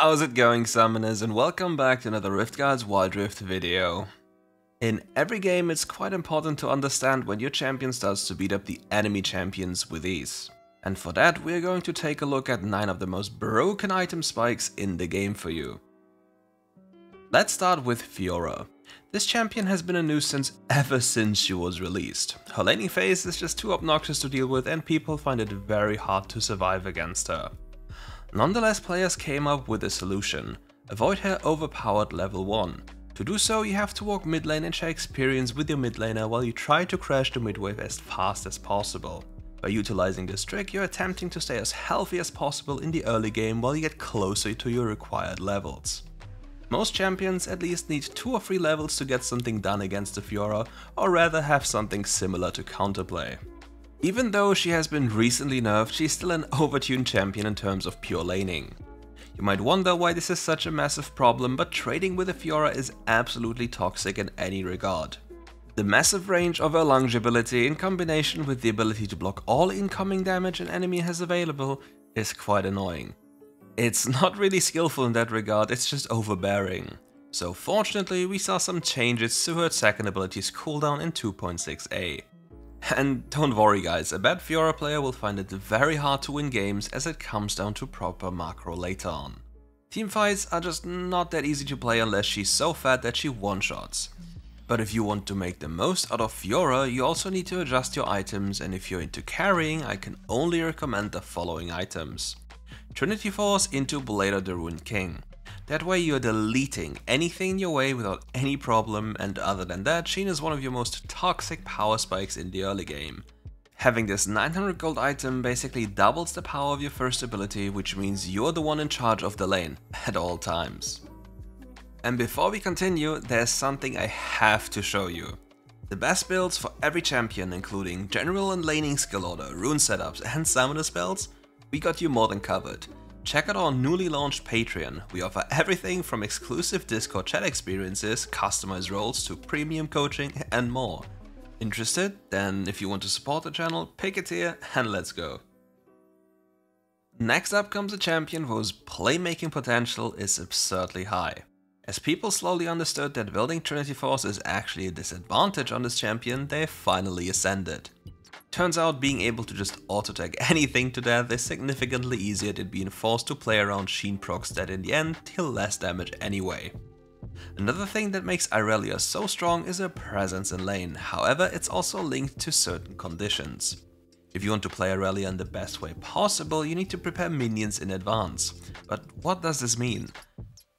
How's it going summoners and welcome back to another Rift RiftGuides Wild Rift video. In every game it's quite important to understand when your champion starts to beat up the enemy champions with ease. And for that we're going to take a look at 9 of the most broken item spikes in the game for you. Let's start with Fiora. This champion has been a nuisance ever since she was released. Her laning phase is just too obnoxious to deal with and people find it very hard to survive against her. Nonetheless, players came up with a solution. Avoid her overpowered level 1. To do so, you have to walk mid lane and share experience with your mid laner while you try to crash the mid wave as fast as possible. By utilizing this trick, you're attempting to stay as healthy as possible in the early game while you get closer to your required levels. Most champions at least need 2 or 3 levels to get something done against the Fiora, or rather have something similar to counterplay. Even though she has been recently nerfed, she's still an overtuned champion in terms of pure laning. You might wonder why this is such a massive problem, but trading with a Fiora is absolutely toxic in any regard. The massive range of her longevity in combination with the ability to block all incoming damage an enemy has available is quite annoying. It's not really skillful in that regard, it's just overbearing. So fortunately we saw some changes to her second ability's cooldown in 2.6a. And don't worry guys, a bad Fiora player will find it very hard to win games as it comes down to proper macro later on. Teamfights are just not that easy to play unless she's so fat that she one-shots. But if you want to make the most out of Fiora, you also need to adjust your items and if you're into carrying, I can only recommend the following items. Trinity Force into Blade of the Ruined King. That way you're deleting anything in your way without any problem and other than that, Sheen is one of your most toxic power spikes in the early game. Having this 900 gold item basically doubles the power of your first ability, which means you're the one in charge of the lane, at all times. And before we continue, there's something I have to show you. The best builds for every champion, including general and laning skill order, rune setups and summoner spells, we got you more than covered. Check out our newly launched Patreon. We offer everything from exclusive Discord chat experiences, customized roles to premium coaching and more. Interested? Then if you want to support the channel, pick a tier and let's go. Next up comes a champion whose playmaking potential is absurdly high. As people slowly understood that building Trinity Force is actually a disadvantage on this champion, they finally ascended. Turns out being able to just auto-attack anything to death is significantly easier than being forced to play around Sheen procs that in the end deal less damage anyway. Another thing that makes Irelia so strong is her presence in lane, however it's also linked to certain conditions. If you want to play Irelia in the best way possible, you need to prepare minions in advance. But what does this mean?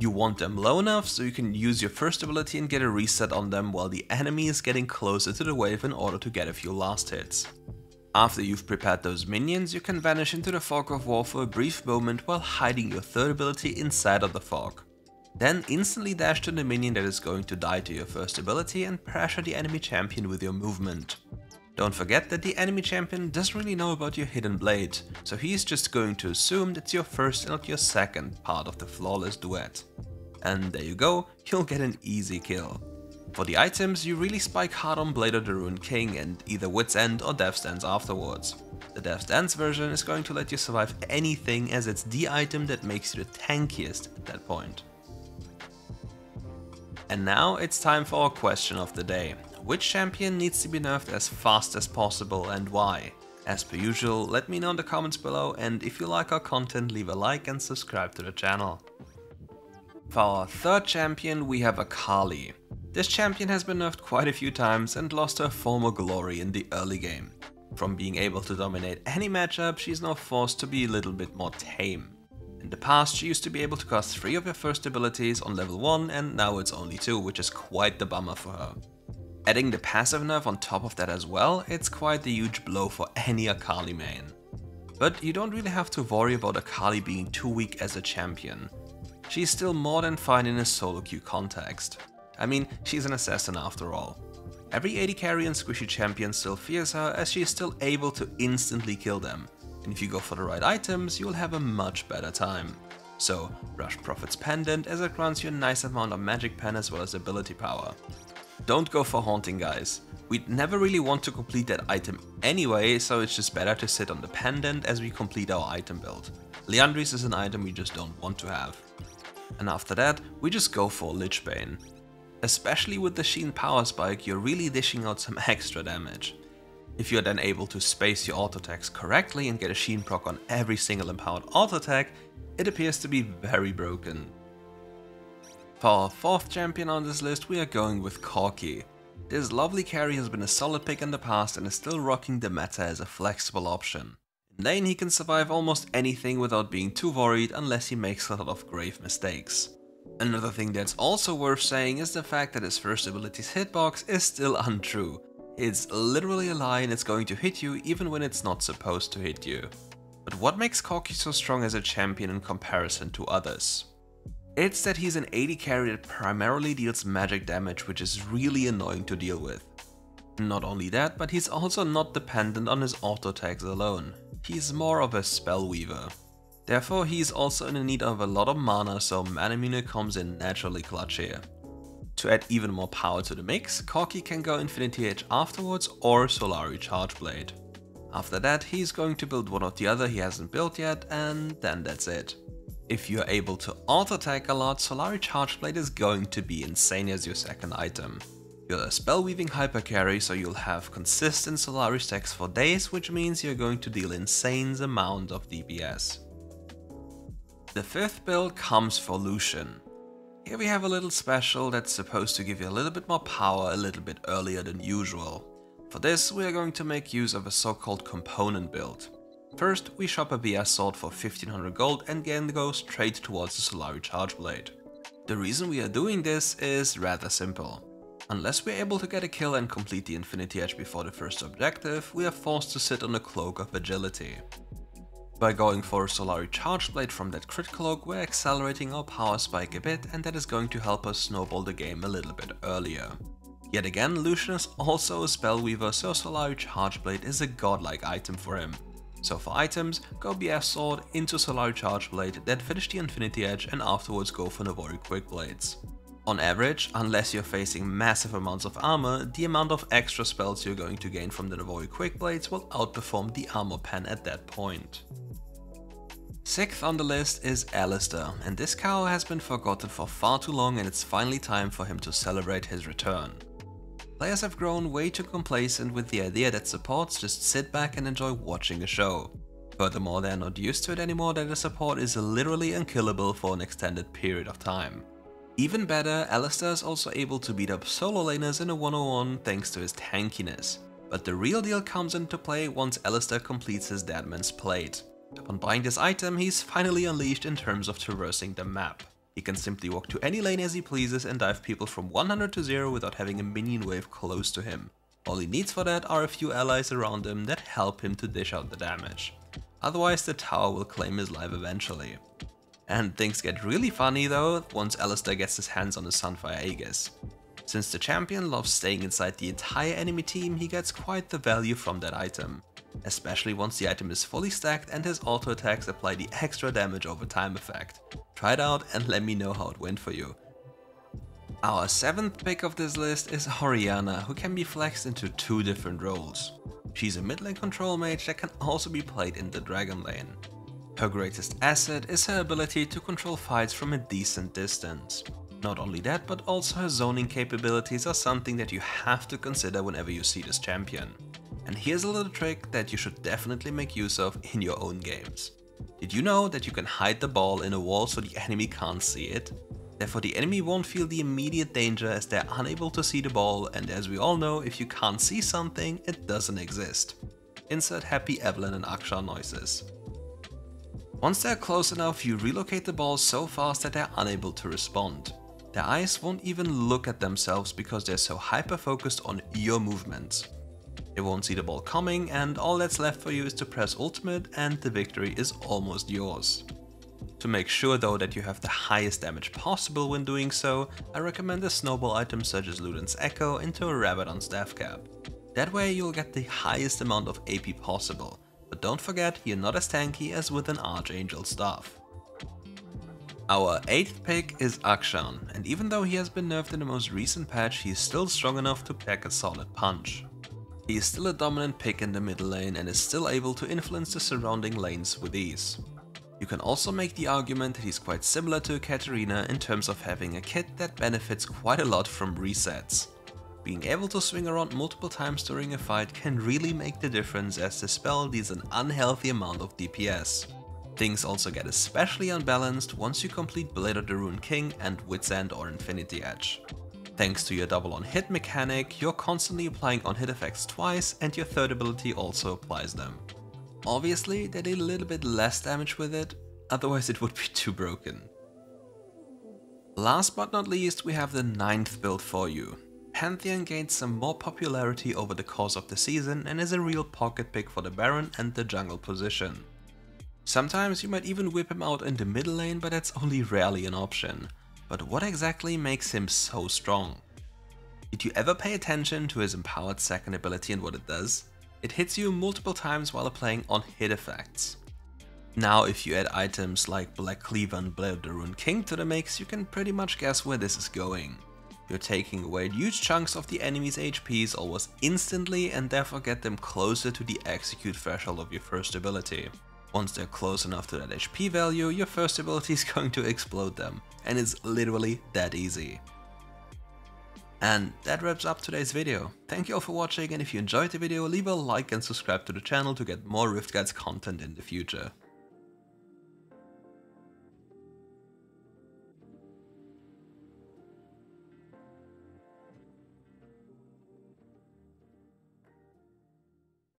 You want them low enough so you can use your first ability and get a reset on them while the enemy is getting closer to the wave in order to get a few last hits. After you've prepared those minions, you can vanish into the Fog of War for a brief moment while hiding your third ability inside of the fog. Then instantly dash to the minion that is going to die to your first ability and pressure the enemy champion with your movement. Don't forget that the enemy champion doesn't really know about your hidden blade, so he's just going to assume that's your first and not your second part of the flawless duet. And there you go, you'll get an easy kill. For the items, you really spike hard on Blade of the Ruined King and either Wit's End or Death's Dance afterwards. The Death's Dance version is going to let you survive anything as it's the item that makes you the tankiest at that point. And now it's time for our question of the day. Which champion needs to be nerfed as fast as possible and why? As per usual, let me know in the comments below and if you like our content leave a like and subscribe to the channel. For our third champion we have Akali. This champion has been nerfed quite a few times and lost her former glory in the early game. From being able to dominate any matchup, she's now forced to be a little bit more tame. In the past, she used to be able to cast 3 of her first abilities on level 1 and now it's only 2, which is quite the bummer for her. Adding the passive nerf on top of that as well, it's quite a huge blow for any Akali main. But you don't really have to worry about Akali being too weak as a champion. She's still more than fine in a solo queue context. I mean, she's an assassin after all. Every AD carry and squishy champion still fears her as she is still able to instantly kill them, and if you go for the right items, you'll have a much better time. So, rush Prophet's Pendant as it grants you a nice amount of magic pen as well as ability power. Don't go for Haunting Guise. We'd never really want to complete that item anyway, so it's just better to sit on the pendant as we complete our item build. Liandry's is an item we just don't want to have. And after that, we just go for Lichbane. Especially with the Sheen Power Spike, you're really dishing out some extra damage. If you're then able to space your auto attacks correctly and get a Sheen proc on every single empowered auto attack, it appears to be very broken. For our fourth champion on this list, we are going with Corki. This lovely carry has been a solid pick in the past and is still rocking the meta as a flexible option. In lane he can survive almost anything without being too worried unless he makes a lot of grave mistakes. Another thing that's also worth saying is the fact that his first ability's hitbox is still untrue. It's literally a lie and it's going to hit you even when it's not supposed to hit you. But what makes Corki so strong as a champion in comparison to others? It's that he's an AD carry that primarily deals magic damage, which is really annoying to deal with. Not only that, but he's also not dependent on his auto attacks alone. He's more of a spell weaver. Therefore, he's also in need of a lot of mana, so Mana Manamune comes in naturally clutch here. To add even more power to the mix, Corki can go Infinity Edge afterwards or Solari Charge Blade. After that, he's going to build one or the other he hasn't built yet, and then that's it. If you're able to auto-attack a lot, Solari Charge Blade is going to be insane as your second item. You're a spellweaving hyper carry, so you'll have consistent Solari stacks for days, which means you're going to deal insane amount of DPS. The fifth build comes for Lucian. Here we have a little special that's supposed to give you a little bit more power a little bit earlier than usual. For this, we are going to make use of a so-called component build. First, we shop a BF Sword for 1500 gold and then go straight towards the Solari Charge Blade. The reason we are doing this is rather simple. Unless we're able to get a kill and complete the Infinity Edge before the first objective, we are forced to sit on the Cloak of Agility. By going for a Solari Charge Blade from that crit cloak, we're accelerating our power spike a bit and that is going to help us snowball the game a little bit earlier. Yet again, Lucian is also a spellweaver, so Solari Charge Blade is a godlike item for him. So for items, go BF Sword into Solari Charge Blade, then finish the Infinity Edge and afterwards go for Navori Quick Blades. On average, unless you're facing massive amounts of armor, the amount of extra spells you're going to gain from the Navori Quick Blades will outperform the armor pen at that point. Sixth on the list is Alistar, and this cow has been forgotten for far too long and it's finally time for him to celebrate his return. Players have grown way too complacent with the idea that supports just sit back and enjoy watching a show. Furthermore, they're not used to it anymore that a support is literally unkillable for an extended period of time. Even better, Alistar is also able to beat up solo laners in a 1v1 thanks to his tankiness. But the real deal comes into play once Alistar completes his Deadman's Plate. Upon buying this item, he's finally unleashed in terms of traversing the map. He can simply walk to any lane as he pleases and dive people from 100 to 0 without having a minion wave close to him. All he needs for that are a few allies around him that help him to dish out the damage. Otherwise the tower will claim his life eventually. And things get really funny though once Alistar gets his hands on the Sunfire Aegis. Since the champion loves staying inside the entire enemy team, he gets quite the value from that item. Especially once the item is fully stacked and his auto attacks apply the extra damage over time effect. Try it out and let me know how it went for you. Our seventh pick of this list is Orianna, who can be flexed into two different roles. She's a mid lane control mage that can also be played in the dragon lane. Her greatest asset is her ability to control fights from a decent distance. Not only that, but also her zoning capabilities are something that you have to consider whenever you see this champion. And here's a little trick that you should definitely make use of in your own games. Did you know that you can hide the ball in a wall so the enemy can't see it? Therefore the enemy won't feel the immediate danger as they're unable to see the ball and as we all know, if you can't see something, it doesn't exist. Insert happy Evelynn and Akshan noises. Once they're close enough, you relocate the ball so fast that they're unable to respond. Their eyes won't even look at themselves because they're so hyper focused on your movements. They won't see the ball coming and all that's left for you is to press ultimate and the victory is almost yours. To make sure though that you have the highest damage possible when doing so, I recommend a snowball item such as Luden's Echo into a Rabadon's Deathcap. That way you'll get the highest amount of AP possible, but don't forget you're not as tanky as with an Archangel staff. Our 8th pick is Akshan, and even though he has been nerfed in the most recent patch, he is still strong enough to pack a solid punch. He is still a dominant pick in the middle lane and is still able to influence the surrounding lanes with ease. You can also make the argument that he's quite similar to Katarina in terms of having a kit that benefits quite a lot from resets. Being able to swing around multiple times during a fight can really make the difference as the spell deals an unhealthy amount of DPS. Things also get especially unbalanced once you complete Blade of the Ruined King and Wit's End or Infinity Edge. Thanks to your double on hit mechanic, you're constantly applying on hit effects twice and your third ability also applies them. Obviously, they did a little bit less damage with it, otherwise it would be too broken. Last but not least, we have the ninth build for you. Pantheon gained some more popularity over the course of the season and is a real pocket pick for the Baron and the jungle position. Sometimes you might even whip him out in the middle lane, but that's only rarely an option. But what exactly makes him so strong? Did you ever pay attention to his empowered second ability and what it does? It hits you multiple times while applying on hit effects. Now if you add items like Black Cleaver and Blade the Ruined King to the mix, you can pretty much guess where this is going. You're taking away huge chunks of the enemy's HPs almost instantly and therefore get them closer to the execute threshold of your first ability. Once they're close enough to that HP value, your first ability is going to explode them, and it's literally that easy. And that wraps up today's video. Thank you all for watching and if you enjoyed the video, leave a like and subscribe to the channel to get more Rift Guides content in the future.